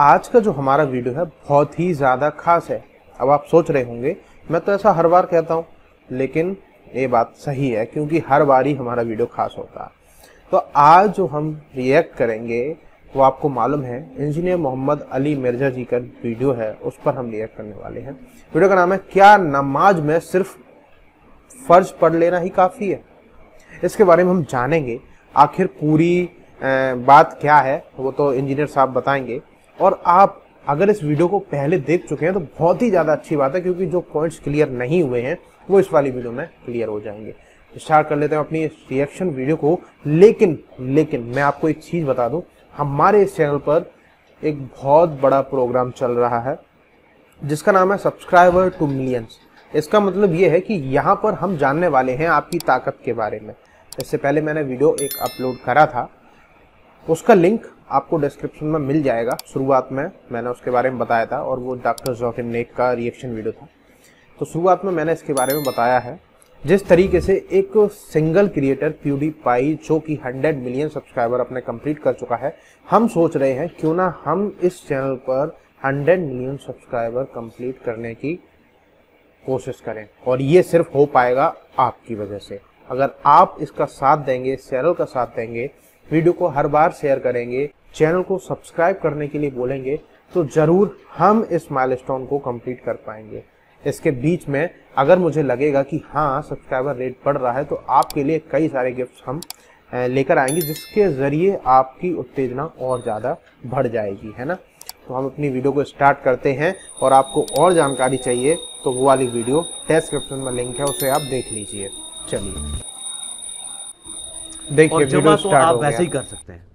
आज का जो हमारा वीडियो है बहुत ही ज़्यादा खास है। अब आप सोच रहे होंगे, मैं तो ऐसा हर बार कहता हूँ, लेकिन ये बात सही है, क्योंकि हर बार ही हमारा वीडियो खास होता है। तो आज जो हम रिएक्ट करेंगे, वो आपको मालूम है, इंजीनियर मोहम्मद अली मिर्ज़ा जी का वीडियो है, उस पर हम रिएक्ट करने वाले हैं। वीडियो का नाम है, क्या नमाज़ में सिर्फ़ फ़र्ज़ पढ़ लेना ही काफ़ी है? इसके बारे में हम जानेंगे, आखिर पूरी बात क्या है, वो तो इंजीनियर साहब बताएँगे। और आप अगर इस वीडियो को पहले देख चुके हैं तो बहुत ही ज़्यादा अच्छी बात है, क्योंकि जो पॉइंट्स क्लियर नहीं हुए हैं, वो इस वाली वीडियो में क्लियर हो जाएँगे। स्टार्ट कर लेते हैं अपनी रिएक्शन वीडियो को। लेकिन लेकिन मैं आपको एक चीज़ बता दूँ, हमारे इस चैनल पर एक बहुत बड़ा प्रोग्राम चल रहा है, जिसका नाम है सब्सक्राइबर टू मिलियंस इसका मतलब ये है कि यहाँ पर हम जानने वाले हैं आपकी ताकत के बारे में। इससे पहले मैंने वीडियो एक अपलोड करा था उसका लिंक आपको डिस्क्रिप्शन में मिल जाएगा। शुरुआत में मैंने उसके बारे में बताया था और वो डॉक्टर जोकिन नेक का रिएक्शन वीडियो था। तो शुरुआत में मैंने इसके बारे में बताया है। जिस तरीके से एक सिंगल क्रिएटर प्यूडी पाई जो कि 100 मिलियन सब्सक्राइबर अपने कंप्लीट कर चुका है, हम सोच रहे हैं क्यों ना हम इस चैनल पर 100 मिलियन सब्सक्राइबर कंप्लीट करने की कोशिश करें। और ये सिर्फ़ हो पाएगा आपकी वजह से। अगर आप इसका साथ देंगे, इस चैनल का साथ देंगे वीडियो को हर बार शेयर करेंगे, चैनल को सब्सक्राइब करने के लिए बोलेंगे तो ज़रूर हम इस माइलस्टोन को कंप्लीट कर पाएँगे। इसके बीच में अगर मुझे लगेगा कि हाँ सब्सक्राइबर रेट बढ़ रहा है तो आपके लिए कई सारे गिफ्ट्स हम लेकर आएँगे, जिसके ज़रिए आपकी उत्तेजना और ज़्यादा बढ़ जाएगी, है ना? तो हम अपनी वीडियो को स्टार्ट करते हैं, और आपको और जानकारी चाहिए तो वो वाली वीडियो डिस्क्रिप्शन में लिंक है, उसे आप देख लीजिए। चलिए। देखिए जमा तो आप वैसे ही कर सकते हैं।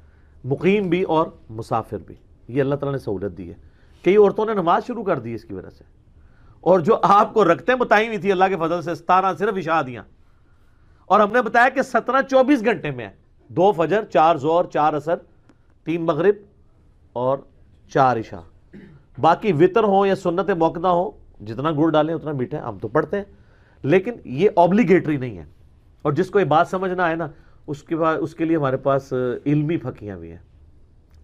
मुकीम भी और मुसाफिर भी। ये अल्लाह ताला ने सहूलत दी है। कई औरतों ने नमाज़ शुरू कर दी इसकी वजह से। और जो आपको रखते बताई हुई थी अल्लाह के फजल से सतारह सिर्फ़ इशा दिया। और हमने बताया कि सत्रह चौबीस घंटे में है। दो फजर चार ज़ोर चार असर तीन मगरब और चार इशा। बाकी वितर हो या सुन्नत मौकदा हो जितना गुड़ डालें उतना मीठे हम तो पढ़ते हैं। लेकिन ये ऑब्लिगेटरी नहीं है। और जिसको ये बात समझना है ना उसके बाद उसके लिए हमारे पास इल्मी फकियाँ भी हैं।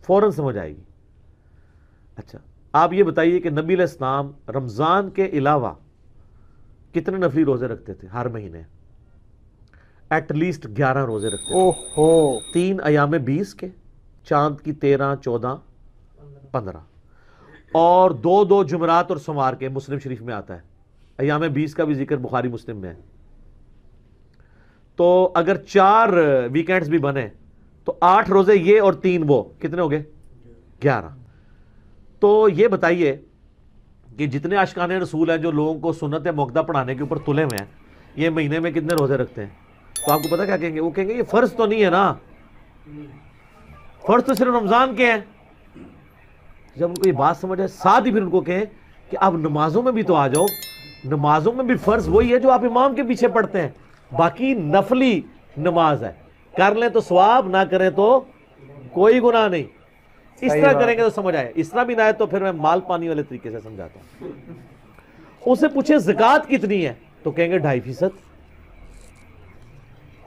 फ़ौर समझ आएगी। अच्छा आप ये बताइए कि नबी इस्लाम रमज़ान के अलावा कितने नफली रोज़े रखते थे हर महीने? एटलीस्ट ग्यारह रोज़े रखते थे। ओहो। तीन अयाम बीस के चाँद की तेरह चौदह पंद्रह। और दो दो जुमरात और सोमार के मुस्लिम शरीफ में आता है। अयाम बीस का भी ज़िक्र बुखारी मुस्लिम में है। तो अगर चार वीकेंड्स भी बने तो आठ रोज़े ये और तीन वो, कितने हो गए? ग्यारह। तो ये बताइए कि जितने आशकान रसूल हैं जो लोगों को सुनत मुकदा पढ़ाने के ऊपर तुले हुए हैं, ये महीने में कितने रोज़े रखते हैं? तो आपको पता क्या कहेंगे? वो कहेंगे, ये फ़र्ज़ तो नहीं है ना। फ़र्ज़ तो सिर्फ़ रमज़ान के हैं। जब उनको ये बात समझ आए, साथ ही फिर उनको कहें कि आप नमाजों में भी तो आ जाओ। नमाजों में भी फ़र्ज़ वही है जो आप इमाम के पीछे पढ़ते हैं। बाकी नफली नमाज़ है। कर लें तो स्वाब ना करें तो कोई गुनाह नहीं। इस तरह करेंगे तो समझ आए। इस तरह भी ना है तो फिर मैं माल पानी वाले तरीके से समझाता हूँ। उसे पूछे जक़ात कितनी है? तो कहेंगे ढाई फ़ीसद।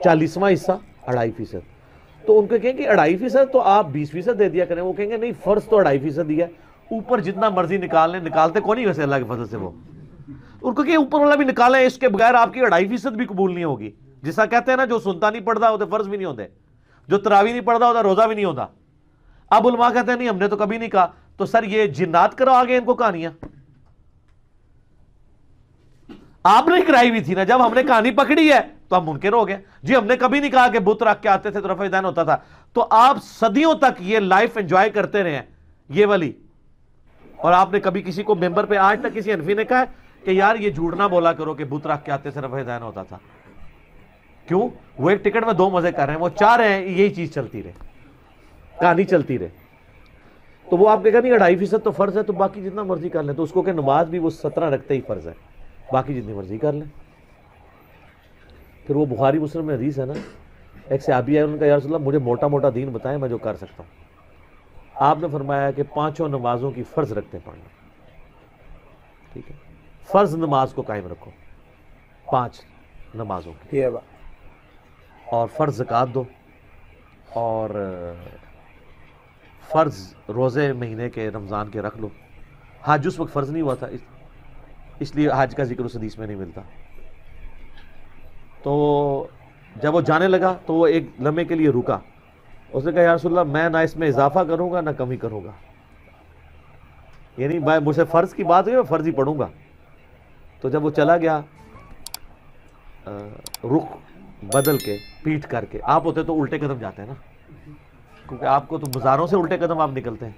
चालीसवा हिस्सा अढ़ाई फ़ीसद। तो उनको कहेंगे अढ़ाई फ़ीसद तो आप बीस फ़ीसद दे दिया करें। वो कहेंगे नहीं फ़र्ज़ तो अढ़ाई फ़ीसद दिया ऊपर जितना मर्ज़ी निकाल लें। निकालते कौन ही वैसे अल्लाह के फजल से वो। उनको क्या ऊपर वाला भी निकाले, इसके बगैर आपकी अढ़ाई फ़ीसद भी कबूल नहीं होगी। जिसा कहते हैं ना, जो सुनता नहीं पढ़ता होते फ़र्ज़ भी नहीं होते। जो तरावी नहीं पढ़ता होता रोजा भी नहीं होता। अब उलमा कहते हैं, नहीं, हमने तो कभी नहीं कहा। तो सर, ये जिन्नात करो आगे इनको कहानियाँ। आपने कराई हुई थी ना, जब हमने कहानी पकड़ी है तो हम मुनकर हो गए। जी, हमने कभी नहीं कहा कि बुत रख के आते थे तो रफेदान होता था। तो आप सदियों तक ये लाइफ एंजॉय करते रहे हैं, ये वाली। और आपने कभी किसी को मेंबर पे, आज तक किसी अनफी ने कहा कि यार ये झूठ ना बोला करो कि बुत रख के आते सिर्फ़ हिदायन होता था। क्यों? वो एक टिकट में दो मज़े कर रहे हैं, वो चाह रहे हैं, यही चीज़ चलती रहे। कहानी चलती रहे। तो वो आपके नहीं अढ़ाई फ़ीसद तो फ़र्ज़ है तो बाकी जितना मर्ज़ी कर लें। तो उसको क्या नमाज़ भी वो सत्रह रखते ही फ़र्ज़ है, बाकी जितनी मर्ज़ी कर लें। फिर वो बुखारी मुस्लिम में हदीस है ना, एक से आबी है, उनका, यार मुझे मोटा मोटा दीन बताएँ, मैं जो कर सकता हूँ। आपने फरमाया कि पाँचों नमाजों की फ़र्ज़ रखते पढ़ना। ठीक है? फ़र्ज़ नमाज़ को कायम रखो। पाँच नमाजों की। और फ़र्ज़ जक़ात दो। और फ़र्ज़ रोज़े महीने के रमज़ान के रख लो। हज उस वक्त फ़र्ज़ नहीं हुआ था। इस, इसलिए हज का ज़िक्र उस हदीस में नहीं मिलता। तो जब वो जाने लगा तो वो एक लम्हे के लिए रुका। उसने कहा यारसोल्ला मैं ना इसमें इजाफा करूँगा ना कमी करूँगा। यानी भाई मुझसे फ़र्ज़ की बात हुई मैं फ़र्ज़ ही पढ़ूँगा। तो जब वो चला गया रुख बदल के पीठ करके आप होते तो उल्टे कदम जाते हैं ना? क्योंकि आपको तो बाजारों से उल्टे कदम आप निकलते हैं।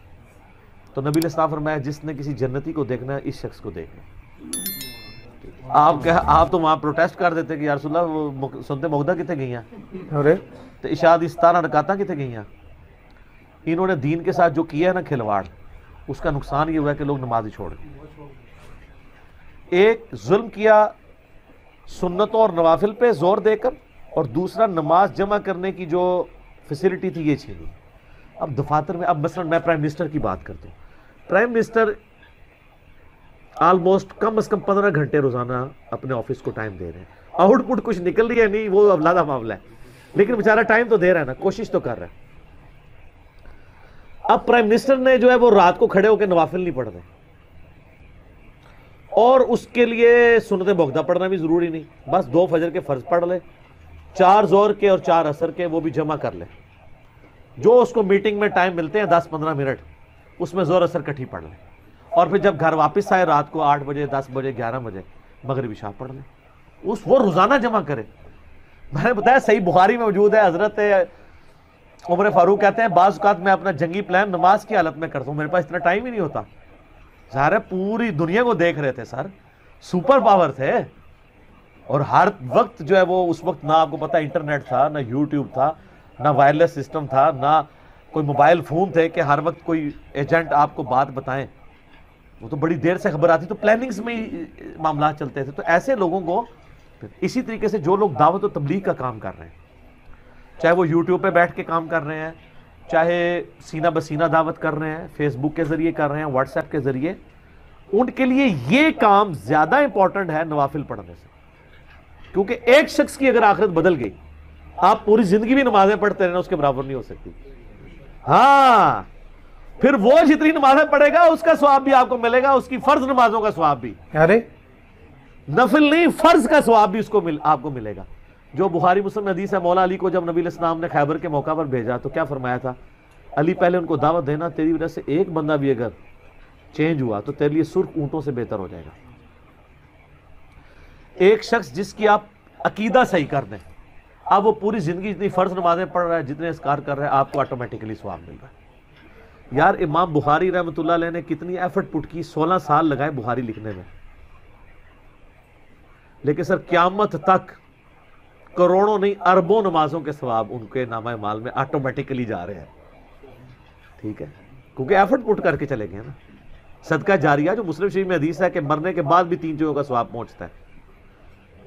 तो नबी इस्लाम फरमाया जिसने किसी जन्नती को देखना है इस शख्स को देखना आप कह आप तो वहाँ प्रोटेस्ट कर देते कि यार सुल्ला वो सुनते मुगदा कितने गई अरे। तो इशाद इस तारा नकाता कितने गई इन्होंने दीन के साथ जो किया है ना खिलवाड़ उसका नुकसान ये हुआ है कि लोग नमाज़ ही छोड़ गए। एक जुल्म किया सुन्नतों और नवाफिल पे ज़ोर देकर, और दूसरा नमाज़ जमा करने की जो फैसिलिटी थी, ये छीनी अब दफातर में, अब मसलन मैं प्राइम मिनिस्टर की बात करता हूँ। प्राइम मिनिस्टर ऑलमोस्ट कम अज कम पंद्रह घंटे रोज़ाना अपने ऑफ़िस को टाइम दे रहे हैं। आउटपुट कुछ निकल रही है नहीं, वो अब अवलादा मामला है। लेकिन बेचारा टाइम तो दे रहा है ना, कोशिश तो कर रहा है। अब प्राइम मिनिस्टर ने जो है, वो रात को खड़े होकर नवाफिल नहीं पढ़ रहे। और उसके लिए सुनते बोगदा पढ़ना भी ज़रूरी नहीं। बस दो फजर के फ़र्ज़ पढ़ ले, चार ज़ोर के और चार असर के, वो भी जमा कर ले। जो उसको मीटिंग में टाइम मिलते हैं, दस पंद्रह मिनट, उसमें ज़ोर असर कट्ठी पढ़ ले। और फिर जब घर वापस आए रात को आठ बजे, दस बजे, ग्यारह बजे, मगरबी शाह पढ़ ले। उस वो रोज़ाना जमा करे। मैंने बताया, सही बुखारी में मौजूद है, हज़रत उमर फारूक कहते हैं बाज़ात मैं अपना जंगी प्लान नमाज़ की हालत में करता हूँ, मेरे पास इतना टाइम ही नहीं होता। सारे पूरी दुनिया को देख रहे थे, सर। सुपर पावर थे। और हर वक्त जो है वो उस वक्त ना आपको पता इंटरनेट था, ना यूट्यूब था, ना वायरलेस सिस्टम था, ना कोई मोबाइल फ़ोन थे कि हर वक्त कोई एजेंट आपको बात बताएँ। वो तो बड़ी देर से खबर आती तो प्लानिंग्स में ही मामला चलते थे। तो ऐसे लोगों को इसी तरीके से जो लोग दावत और तबलीग का काम कर रहे हैं, चाहे वो यूट्यूब पे बैठ के काम कर रहे हैं चाहे सीना बसीना दावत कर रहे हैं फेसबुक के ज़रिए कर रहे हैं व्हाट्सएप के ज़रिए उनके लिए ये काम ज़्यादा इंपॉर्टेंट है नवाफिल पढ़ने से। क्योंकि एक शख्स की अगर आखिरत बदल गई आप पूरी ज़िंदगी भी नमाजें पढ़ते रहना उसके बराबर नहीं हो सकती। हाँ फिर वो जितनी नमाजें पढ़ेगा उसका स्वाब भी आपको मिलेगा उसकी फ़र्ज़ नमाजों का स्वाब भी। अरे। नफिल नहीं फ़र्ज़ का स्वाब भी उसको मिल, आपको मिलेगा। जो बुहारी मुस्लिम हदीस है, मौला अली को जब नबी इस्लाम ने खैबर के मौका पर भेजा तो क्या फरमाया था? अली, पहले उनको दावत देना, तेरी वजह से एक बंदा भी अगर चेंज हुआ तो तेरे लिए सुर्ख ऊंटों से बेहतर हो जाएगा। एक शख्स जिसकी आप अकीदा सही कर दें अब वो पूरी ज़िंदगी जितनी फ़र्ज़ नमाजें पढ़ रहा है, जितने इसकार कर रहे हैं, आपको ऑटोमेटिकली स्वाब मिल रहा है। यार, इमाम बुखारी रहमत ने कितनी एफर्ट पुट की, सोलह साल लगाए बुखारी लिखने में। लेकिन सर, क्यामत तक करोड़ों नहीं, अरबों नमाजों के स्वाब उनके नामा माल में ऑटोमेटिकली जा रहे हैं। ठीक है? क्योंकि एफर्ट पुट करके चले गए ना। सदका जारिया, जो मुस्लिम शरीफ में हदीस है कि मरने के बाद भी तीन चीज़ों का स्वाब पहुँचता है।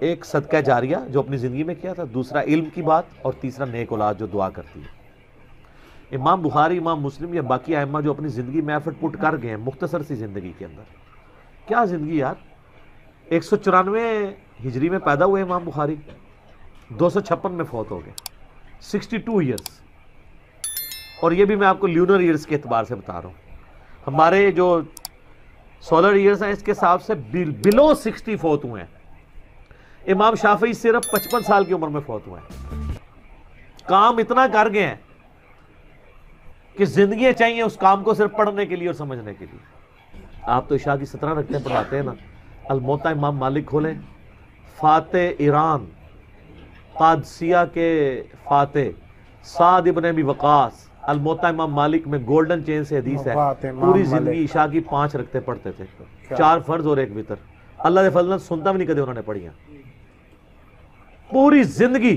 एक सदका जारिया, जो अपनी ज़िंदगी में किया था, दूसरा इल्म की बात, और तीसरा नेक औलाद जो दुआ करती है। इमाम बुखारी, इमाम मुस्लिम, या बाकी आयमा जो अपनी ज़िंदगी में एफर्ट पुट कर गए मुख्तसर सी ज़िंदगी के अंदर। क्या ज़िंदगी यार? एक सौ चौरानवे हिजरी में पैदा हुए इमाम बुखारी। दो सौ छप्पन में फौत हो गए। सिक्सटी टू ईयर्स और ये भी मैं आपको ल्यूनर ईयर्स के अतबार से बता रहा हूँ। हमारे जो सोलर ईयर्स हैं, इसके हिसाब से बिलो सिक्सटी फोर्थ हुए हैं। इमाम शाफी सिर्फ़ पचपन साल की उम्र में फौत हुए हैं। काम इतना कर गए हैं कि ज़िंदगी चाहिए उस काम को सिर्फ़ पढ़ने के लिए और समझने के लिए। आप तो इशा की सत्रह रखते हैं, पढ़ाते हैं ना। अलमोता इमाम मालिक खोले। फाते ईरान। कादसिया के फाते साद इबन भी वकास अलमोता इमाम मालिक में गोल्डन चेन से हदीस है। पूरी ज़िंदगी ईशा की पाँच रखते पढ़ते थे। चार फ़र्ज़ और एक वितर। अल्लाह के फजल सुनता भी नहीं कदे उन्होंने पढ़िया। पूरी ज़िंदगी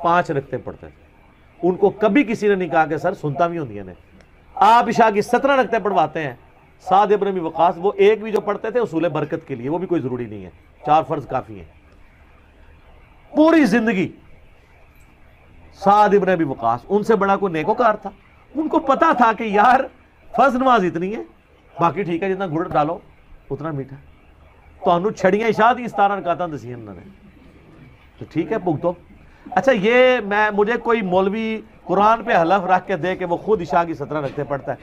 पाँच रखते पढ़ते थे। उनको कभी किसी ने नहीं कहा कि सर सुनता भी होंगी ने। आप इशा की सत्रह रखते पढ़वाते हैं। साद इब्रमी वकास वो एक भी जो पढ़ते थे उसूल बरकत के लिए वो भी कोई ज़रूरी नहीं है। चार फ़र्ज़ काफ़ी है। पूरी ज़िंदगी। साद इब्न अबी वकास, उनसे बड़ा कोई नेकोकार था। उनको पता था कि यार फ़र्ज़ नमाज़ इतनी है, बाकी ठीक है, जितना गुड़ डालो, उतना मीठा तो छड़ियाँ इशाद ही सतारा रकात दसी उन्होंने तो ठीक है, भुगतो। अच्छा ये मैं, मुझे कोई मौलवी कुरान पे हलफ रख के दे के वो खुद इशा की सत्रह रखते पड़ता है।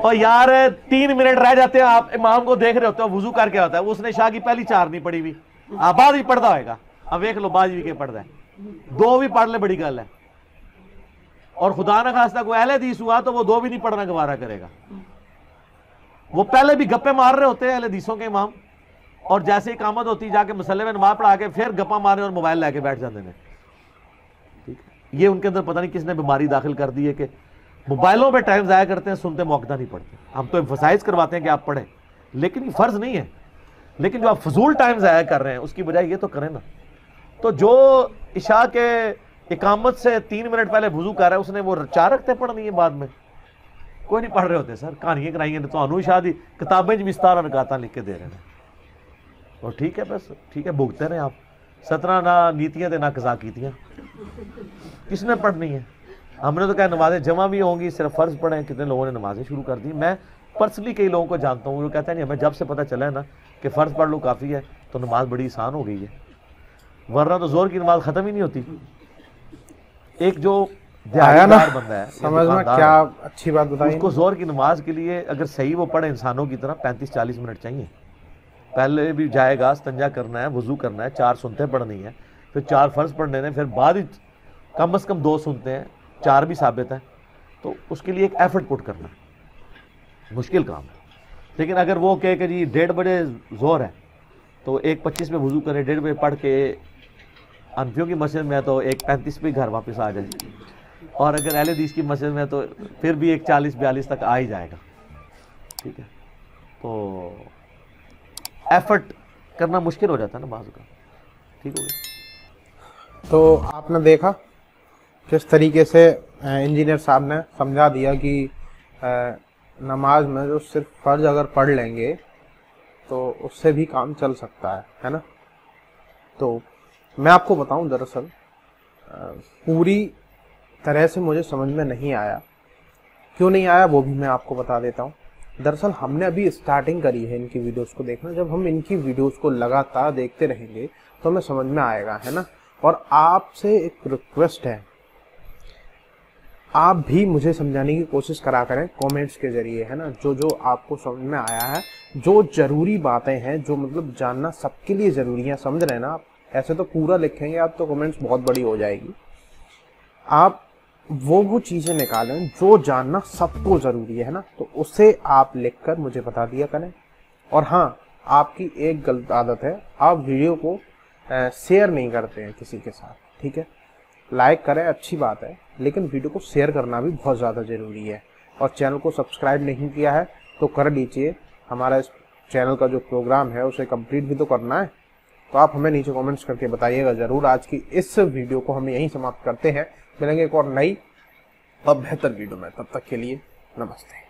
और यार, तीन मिनट रह जाते हैं, आप इमाम को देख रहे होते हो, वज़ू करके होता है उसने शाह की पहली चार नहीं पड़ी हुई। आबाद भी पढ़ता होएगा। अब देख लो बाज भी के पढ़ता है। दो भी पढ़ ले, बड़ी गल है। और खुदा ना खास्ता को अहले हदीस हुआ तो वो दो भी नहीं पढ़ना गवारा करेगा। वो पहले भी गप्पे मार रहे होते हैं, अहले हदीसों के इमाम। और जैसे ही कामत होती, जाके मसले में नमाज़ पढ़ा के फिर गप्पा मारे और मोबाइल लेके बैठ जाते हैं? ये उनके अंदर पता नहीं किसने बीमारी दाखिल कर दी है कि मोबाइलों पे टाइम ज़ाया करते हैं, सुनते मौकदा नहीं पढ़ते हम तो एम्फोसाइज करवाते हैं कि आप पढ़ें। लेकिन ये फ़र्ज़ नहीं है। लेकिन जो आप फजूल टाइम ज़ाया कर रहे हैं, उसकी बजाय ये तो करें ना। तो जो इशा के इकामत से तीन मिनट पहले वज़ू कर रहा है, उसने वो चार रखते पढ़नी है बाद में। कोई नहीं पढ़ रहे होते, सर। कहानियाँ कराइए तो अनु शाह दी किताबें विस्तार अनकाता लिख के दे रहे हैं। और ठीक है बस, ठीक है, भुगते रहे आप। सत्रह ना नीतियाँ ना कजा कीतियाँ। किसने पढ़नी है? हमने तो क्या नमाजें जमा भी होंगी सिर्फ़ फ़र्ज़ पढ़े कितने लोगों ने नमाजें शुरू कर दी। मैं पर्सनली कई लोगों को जानता हूँ वो कहते हैं नहीं हमें जब से पता चला है ना कि फ़र्ज़ पढ़ लो काफ़ी है तो नमाज़ बड़ी आसान हो गई है। वरना तो ज़ोर की नमाज़ ख़त्म ही नहीं होती। एक जो बंदा है समझ क्या अच्छी बात बताई उसको ज़ोर की नमाज़ के लिए अगर सही वो पढ़े इंसानों की तरह पैंतीस चालीस मिनट चाहिए। पहले भी जाएगा स्तंजा करना है वज़ू करना है चार सुनते पढ़नी है फिर चार फ़र्ज़ पढ़ने हैं फिर बाद ही कम अज़ कम दो सुनते हैं चार भी साबित है तो उसके लिए एक एफर्ट पुट करना मुश्किल काम है। लेकिन अगर वो कहे कि जी, डेढ़ बजे ज़ोर है तो एक पच्चीस में वज़ू करें, डेढ़ बजे पढ़ के अनफियों की मस्जिद में तो एक पैंतीस पे घर वापस आ जाए। और अगर अहले दीस की मस्जिद में तो फिर भी एक चालीस बयालीस तक आ ही जाएगा। ठीक है? तो एफर्ट करना मुश्किल हो जाता है ना बाजू का। ठीक हो गया? तो आपने देखा किस तरीके से इंजीनियर साहब ने समझा दिया कि नमाज़ में जो सिर्फ़ फ़र्ज़ अगर पढ़ लेंगे तो उससे भी काम चल सकता है है ना? तो मैं आपको बताऊँ दरअसल पूरी तरह से मुझे समझ में नहीं आया। क्यों नहीं आया, वो भी मैं आपको बता देता हूँ। दरअसल हमने अभी स्टार्टिंग करी है इनकी वीडियोस को देखना। जब हम इनकी वीडियोस को लगातार देखते रहेंगे तो हमें समझ में आएगा, है ना? और आपसे एक रिक्वेस्ट है आप भी मुझे समझाने की कोशिश करा करें कमेंट्स के ज़रिए, है ना? जो जो आपको समझ में आया है, जो ज़रूरी बातें हैं, जो मतलब जानना सबके लिए ज़रूरी है, समझ रहे हैं ना आप? ऐसे तो पूरा लिखेंगे आप तो कमेंट्स बहुत बड़ी हो जाएगी। आप वो वो चीज़ें निकालें जो जानना सबको ज़रूरी है ना? तो उसे आप लिख कर मुझे बता दिया करें। और हाँ आपकी एक गलत आदत है, आप वीडियो को शेयर नहीं करते हैं किसी के साथ, ठीक है? लाइक करें, अच्छी बात है। लेकिन वीडियो को शेयर करना भी बहुत ज़्यादा ज़रूरी है। और चैनल को सब्सक्राइब नहीं किया है तो कर लीजिए। हमारा इस चैनल का जो प्रोग्राम है, उसे कंप्लीट भी तो करना है। तो आप हमें नीचे कमेंट्स करके बताइएगा ज़रूर। आज की इस वीडियो को हम यहीं समाप्त करते हैं। मिलेंगे एक और नई और बेहतर वीडियो में। तब तक के लिए नमस्ते।